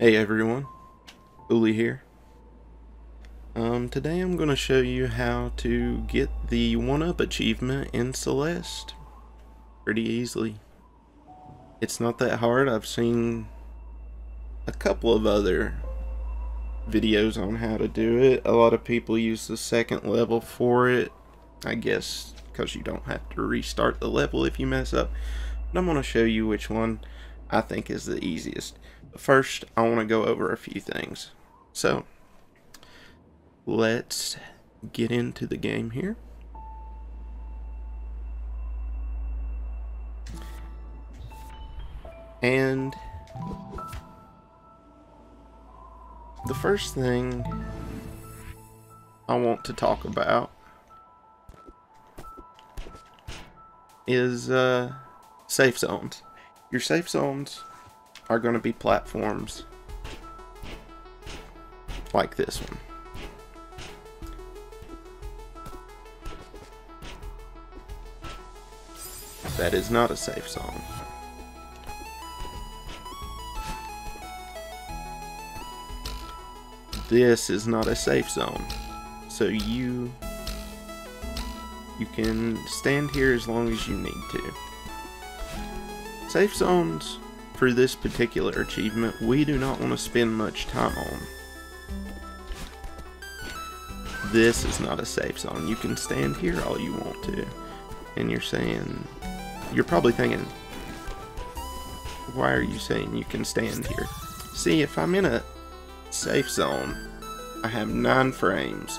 Hey everyone, Huli here. Um, today I'm going to show you how to get the 1-up achievement in Celeste pretty easily. It's not that hard. I've seen a couple of other videos on how to do it. A lot of people use the second level for it. I guess because you don't have to restart the level if you mess up. But I'm going to show you which one I think is the easiest. First, I want to go over a few things. So, let's get into the game here. And the first thing I want to talk about is uh, safe zones. Your safe zones are going to be platforms like this one. That is not a safe zone. This is not a safe zone. So you you can stand here as long as you need to. Safe zones for this particular achievement we do not want to spend much time on. This is not a safe zone. You can stand here all you want to. And you're saying, you're probably thinking, why are you saying you can stand here? See, if I'm in a safe zone, I have 9 frames.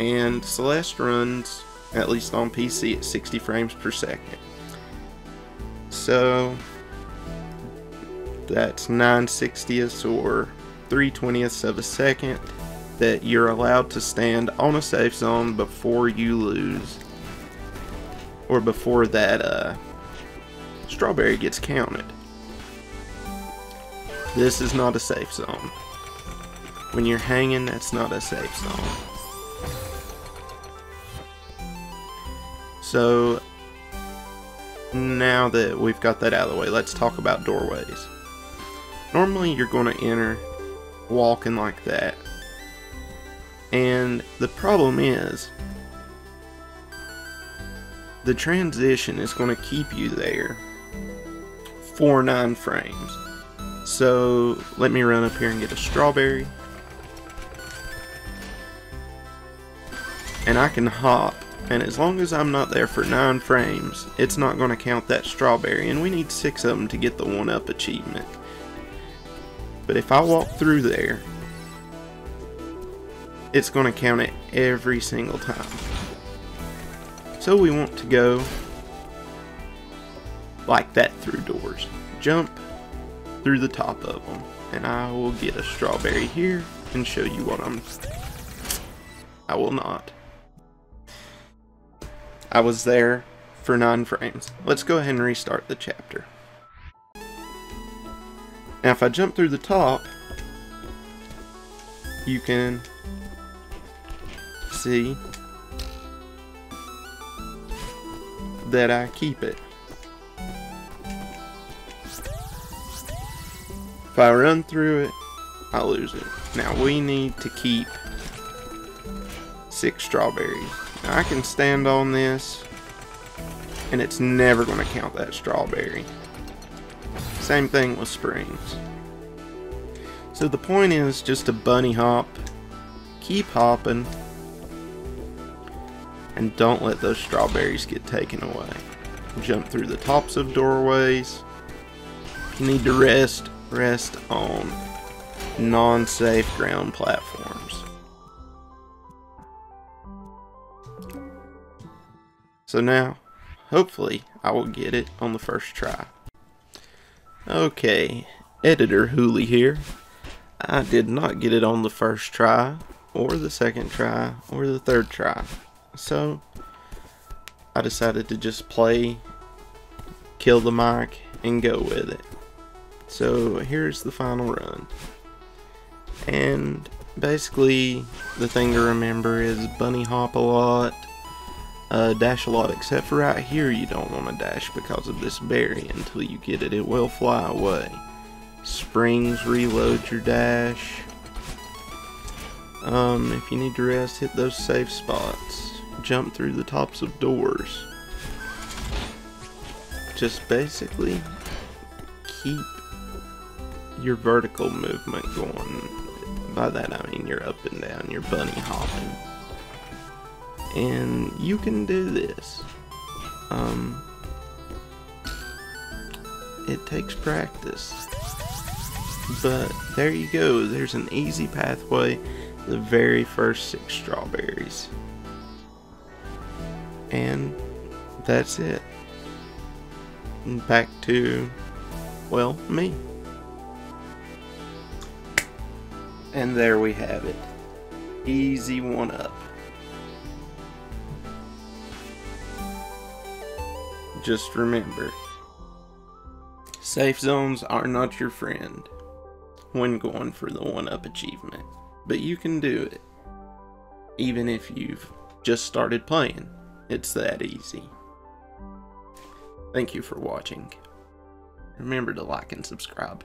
And Celeste runs, at least on PC, at 60 frames per second. So, that's 9 60ths or 3 20ths of a second that you're allowed to stand on a safe zone before you lose or before that uh, strawberry gets counted. This is not a safe zone. When you're hanging, that's not a safe zone. So, now that we've got that out of the way, let's talk about doorways. Normally, you're going to enter walking like that. And the problem is, the transition is going to keep you there for 9 frames. So, let me run up here and get a strawberry. And I can hop, and as long as I'm not there for 9 frames, it's not going to count that strawberry, and we need 6 of them to get the 1-up achievement. But if I walk through there, it's going to count it every single time. So we want to go like that through doors. Jump through the top of them. And I will get a strawberry here and show you what I'm... I will not. I was there for 9 frames. Let's go ahead and restart the chapter. Now if I jump through the top, you can see that I keep it. If I run through it, I lose it. Now we need to keep six strawberries. Now I can stand on this and it's never going to count that strawberry. Same thing with springs. So the point is just to bunny hop, keep hopping, and don't let those strawberries get taken away. Jump through the tops of doorways. You need to rest, rest on non-safe ground platforms. So now, hopefully, I will get it on the first try. Okay, Editor Huli here. I did not get it on the first try, or the second try, or the third try. So, I decided to just play, kill the mic, and go with it. So, here's the final run. And basically, the thing to remember is bunny hop a lot, uh, dash a lot, except for right here you don't want to dash because of this berry. Until you get it, it will fly away. Springs reload your dash. Um, if you need to rest, hit those safe spots. Jump through the tops of doors. Just basically keep your vertical movement going. By that I mean you're up and down, you're bunny hopping. And you can do this. Um, it takes practice. But there you go, there's an easy pathway the very first six strawberries. And that's it. back to, well, me. And there we have it. Easy one up. Just remember, safe zones are not your friend when going for the one up achievement. But you can do it. Even if you've just started playing. It's that easy. Thank you for watching. Remember to like and subscribe.